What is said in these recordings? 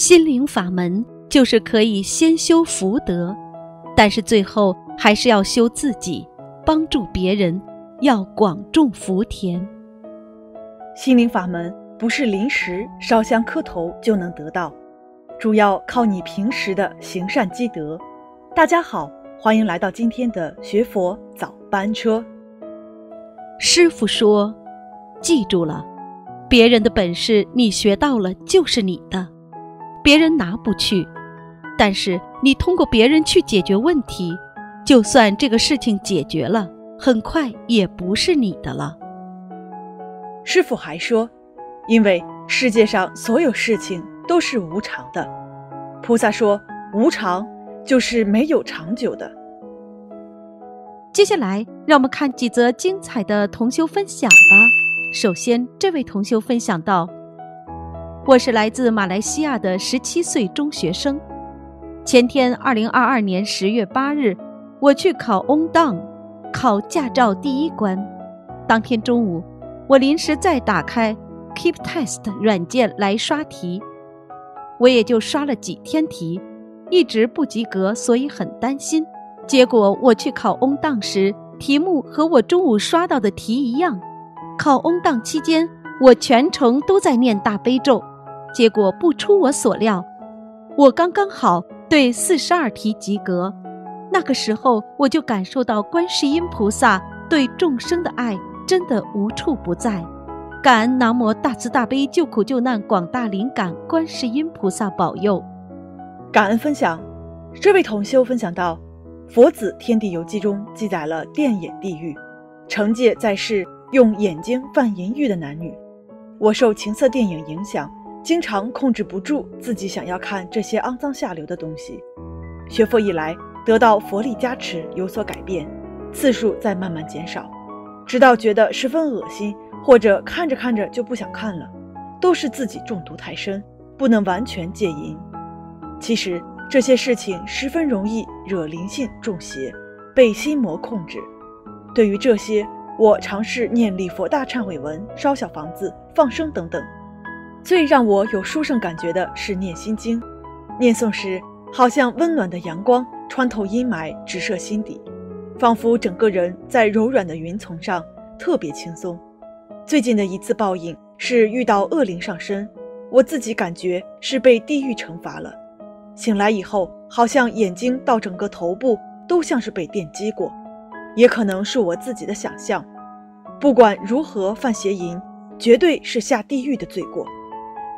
心灵法门就是可以先修福德，但是最后还是要修自己，帮助别人，要广种福田。心灵法门不是临时烧香磕头就能得到，主要靠你平时的行善积德。大家好，欢迎来到今天的学佛早班车。师傅说：“记住了，别人的本事你学到了就是你的，别人拿不去。但是你通过别人去解决问题，就算这个事情解决了，很快也不是你的了。”师傅还说：“因为世界上所有事情都是无常的。菩萨说，无常就是没有长久的。”接下来，让我们看几则精彩的同修分享吧。首先，这位同修分享到：“我是来自马来西亚的十七岁中学生。前天，二零二二年十月八日，我去考 On Down，考驾照第一关。当天中午。”我临时再打开 Keep Test 软件来刷题，我也就刷了几天题，一直不及格，所以很担心。结果我去考 On 档时，题目和我中午刷到的题一样。考 On 档期间，我全程都在念大悲咒，结果不出我所料，我刚刚好对四十二题及格。那个时候，我就感受到观世音菩萨对众生的爱。真的无处不在，感恩南无大慈大悲救苦救难广大灵感观世音菩萨保佑。感恩分享，这位同修分享到，《佛子天地游记》中记载了电眼地狱，惩戒在世用眼睛犯淫欲的男女。我受情色电影影响，经常控制不住自己想要看这些肮脏下流的东西。学佛以来，得到佛力加持，有所改变，次数在慢慢减少。直到觉得十分恶心，或者看着看着就不想看了，都是自己中毒太深，不能完全戒淫。其实这些事情十分容易惹灵性中邪，被心魔控制。对于这些，我尝试念礼佛大忏悔文、烧小房子、放生等等。最让我有殊胜感觉的是念心经，念诵时好像温暖的阳光穿透阴霾，直射心底。仿佛整个人在柔软的云层上，特别轻松。最近的一次报应是遇到恶灵上身，我自己感觉是被地狱惩罚了。醒来以后，好像眼睛到整个头部都像是被电击过，也可能是我自己的想象。不管如何犯邪淫，绝对是下地狱的罪过。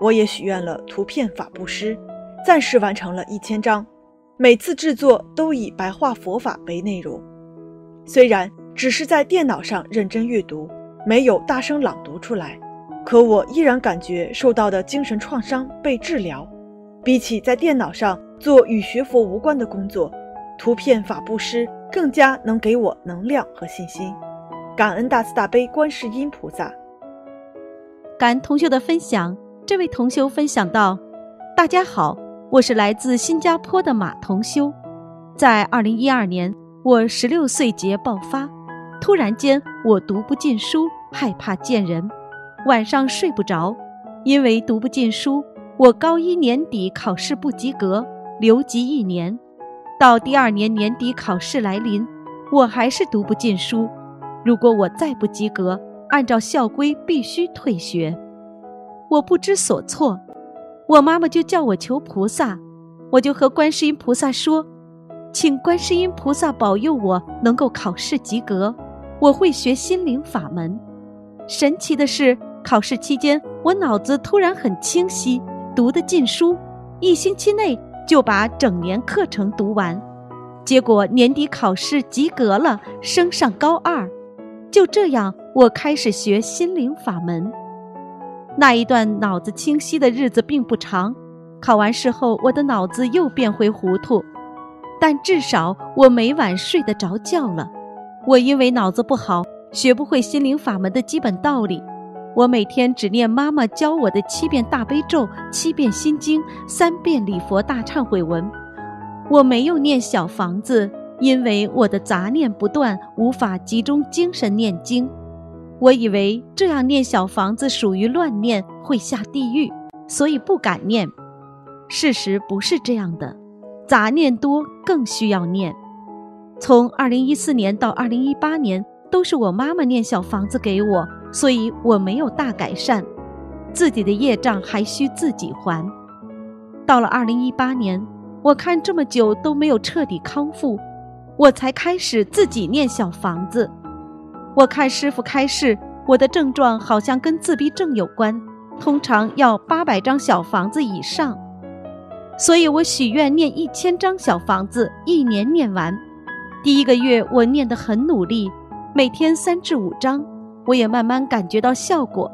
我也许愿了图片法布施，暂时完成了一千张，每次制作都以白话佛法为内容。虽然只是在电脑上认真阅读，没有大声朗读出来，可我依然感觉受到的精神创伤被治疗。比起在电脑上做与学佛无关的工作，图片法布施更加能给我能量和信心。感恩大慈大悲观世音菩萨。感恩同学的分享，这位同修分享到：大家好，我是来自新加坡的马同修，在二零一二年。我十六岁节爆发，突然间我读不进书，害怕见人，晚上睡不着，因为读不进书，我高一年底考试不及格，留级一年。到第二年年底考试来临，我还是读不进书。如果我再不及格，按照校规必须退学。我不知所措，我妈妈就叫我求菩萨，我就和观世音菩萨说。请观世音菩萨保佑我能够考试及格，我会学心灵法门。神奇的是，考试期间我脑子突然很清晰，读得进书，一星期内就把整年课程读完。结果年底考试及格了，升上高二。就这样，我开始学心灵法门。那一段脑子清晰的日子并不长，考完试后，我的脑子又变回糊涂。但至少我每晚睡得着觉了。我因为脑子不好，学不会心灵法门的基本道理。我每天只念妈妈教我的七遍大悲咒、七遍心经、三遍礼佛大忏悔文。我没有念小房子，因为我的杂念不断，无法集中精神念经。我以为这样念小房子属于乱念，会下地狱，所以不敢念。事实不是这样的，杂念多更需要念。从二零一四年到二零一八年，都是我妈妈念小房子给我，所以我没有大改善，自己的业障还需自己还。到了二零一八年，我看这么久都没有彻底康复，我才开始自己念小房子。我看师傅开示，我的症状好像跟自闭症有关，通常要八百张小房子以上，所以我许愿念一千张小房子，一年念完。第一个月我念得很努力，每天三至五张，我也慢慢感觉到效果。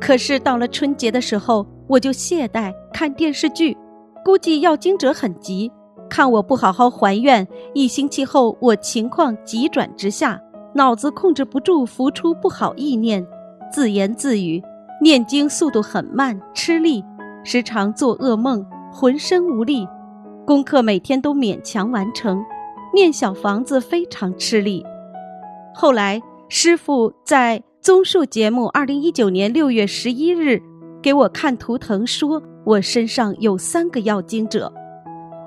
可是到了春节的时候，我就懈怠看电视剧，估计要经者很急，看我不好好还愿，一星期后我情况急转直下，脑子控制不住浮出不好意念，自言自语，念经速度很慢，吃力，时常做噩梦，浑身无力，功课每天都勉强完成。念小房子非常吃力。后来师傅在综述节目二零一九年六月十一日给我看图腾，说我身上有三个要经者。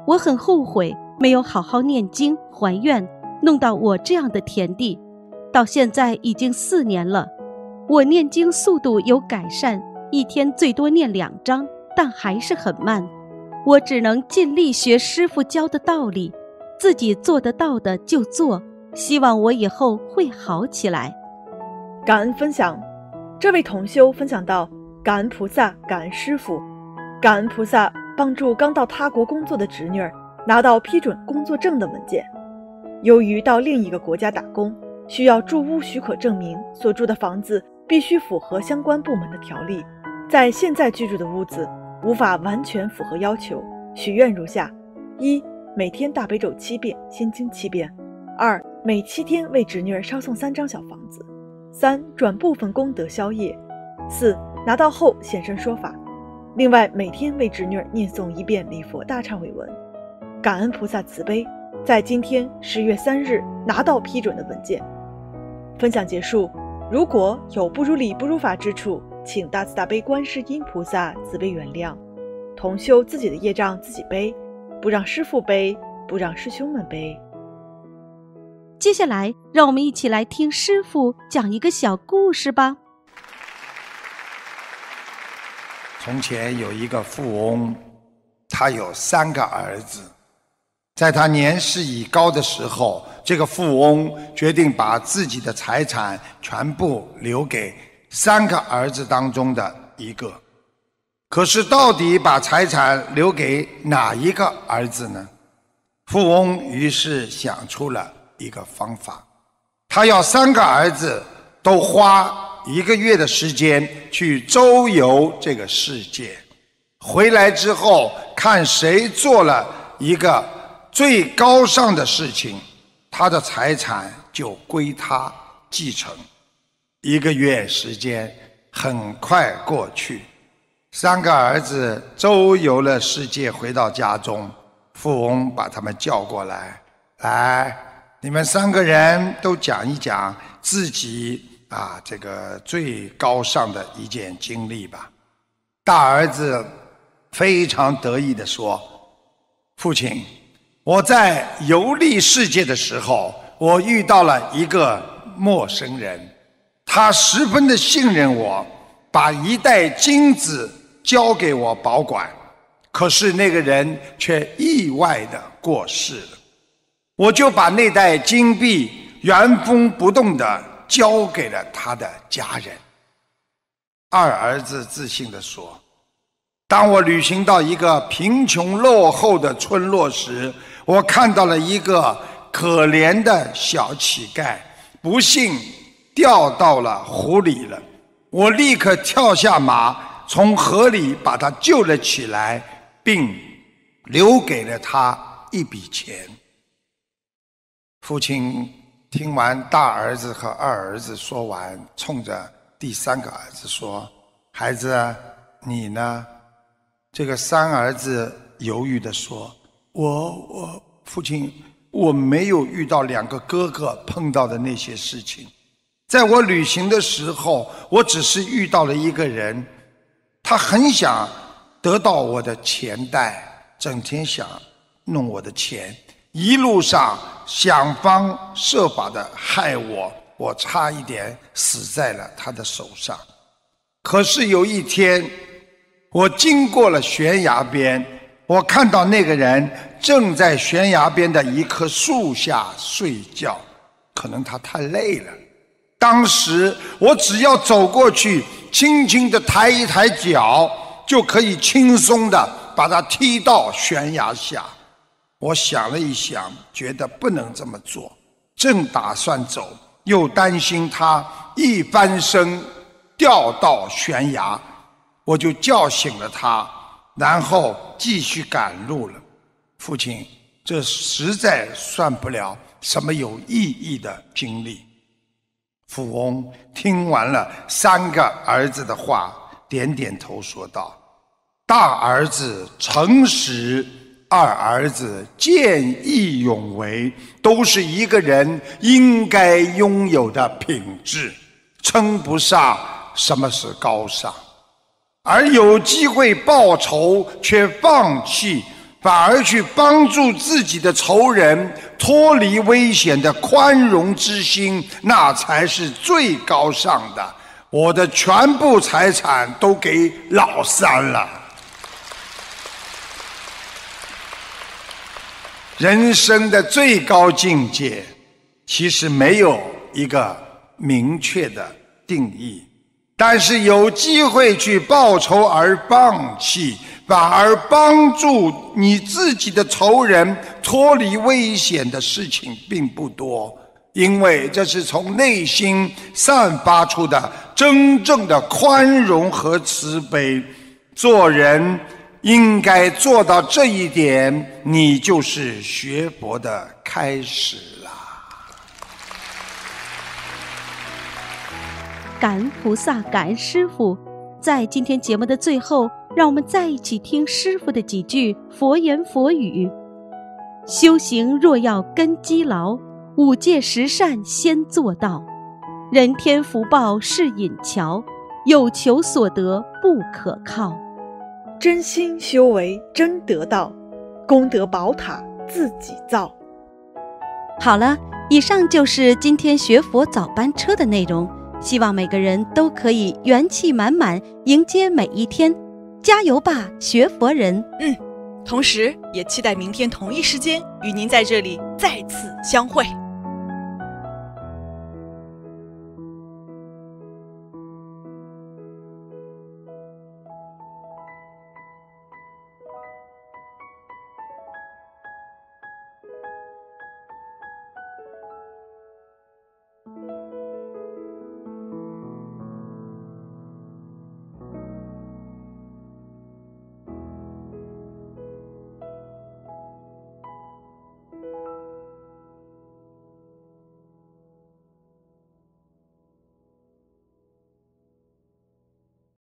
我很后悔没有好好念经还愿，弄到我这样的田地。到现在已经四年了，我念经速度有改善，一天最多念两章，但还是很慢。我只能尽力学师傅教的道理。自己做得到的就做，希望我以后会好起来。感恩分享，这位同修分享到：感恩菩萨，感恩师傅，感恩菩萨帮助刚到他国工作的侄女儿拿到批准工作证的文件。由于到另一个国家打工需要住屋许可证明，所住的房子必须符合相关部门的条例，在现在居住的屋子无法完全符合要求，许愿如下：一。每天大悲咒七遍，心经七遍。二，每七天为侄女儿烧送三张小房子。三，转部分功德消业。四，拿到后现身说法。另外，每天为侄女儿念诵一遍礼佛大忏悔文。感恩菩萨慈悲，在今天十月三日拿到批准的文件。分享结束。如果有不如理不如法之处，请大慈大悲观世音菩萨慈悲原谅。同修自己的业障自己背。不让师傅背，不让师兄们背。接下来，让我们一起来听师傅讲一个小故事吧。从前有一个富翁，他有三个儿子。在他年事已高的时候，这个富翁决定把自己的财产全部留给三个儿子当中的一个。可是，到底把财产留给哪一个儿子呢？富翁于是想出了一个方法，他要三个儿子都花一个月的时间去周游这个世界，回来之后看谁做了一个最高尚的事情，他的财产就归他继承。一个月时间很快过去。三个儿子周游了世界，回到家中，富翁把他们叫过来，来，你们三个人都讲一讲自己啊这个最高尚的一件经历吧。大儿子非常得意地说：“父亲，我在游历世界的时候，我遇到了一个陌生人，他十分的信任我，把一袋金子。”交给我保管，可是那个人却意外的过世了，我就把那袋金币原封不动的交给了他的家人。二儿子自信地说：“当我旅行到一个贫穷落后的村落时，我看到了一个可怜的小乞丐，不幸掉到了湖里了。我立刻跳下马。”从河里把他救了起来，并留给了他一笔钱。父亲听完大儿子和二儿子说完，冲着第三个儿子说：“孩子，你呢？”这个三儿子犹豫地说：“我我父亲，我没有遇到两个哥哥碰到的那些事情。在我旅行的时候，我只是遇到了一个人。”他很想得到我的钱袋，整天想弄我的钱，一路上想方设法的害我，我差一点死在了他的手上。可是有一天，我经过了悬崖边，我看到那个人正在悬崖边的一棵树下睡觉，可能他太累了。当时我只要走过去，轻轻的抬一抬脚，就可以轻松的把他踢到悬崖下。我想了一想，觉得不能这么做，正打算走，又担心他一翻身掉到悬崖，我就叫醒了他，然后继续赶路了。父亲，这实在算不了什么有意义的经历。富翁听完了三个儿子的话，点点头说道：“大儿子诚实，二儿子见义勇为，都是一个人应该拥有的品质，称不上什么是高尚。而有机会报仇却放弃。”反而去帮助自己的仇人脱离危险的宽容之心，那才是最高尚的。我的全部财产都给老三了。人生的最高境界，其实没有一个明确的定义，但是有机会去报仇而放弃。反而帮助你自己的仇人脱离危险的事情并不多，因为这是从内心散发出的真正的宽容和慈悲。做人应该做到这一点，你就是学佛的开始感恩菩萨，感恩师傅，在今天节目的最后。让我们再一起听师傅的几句佛言佛语：修行若要根基牢，五戒十善先做到。人天福报是引桥，有求所得不可靠。真心修为真得道，功德宝塔自己造。好了，以上就是今天学佛早班车的内容。希望每个人都可以元气满满迎接每一天。加油吧，学佛人！嗯，同时也期待明天同一时间与您在这里再次相会。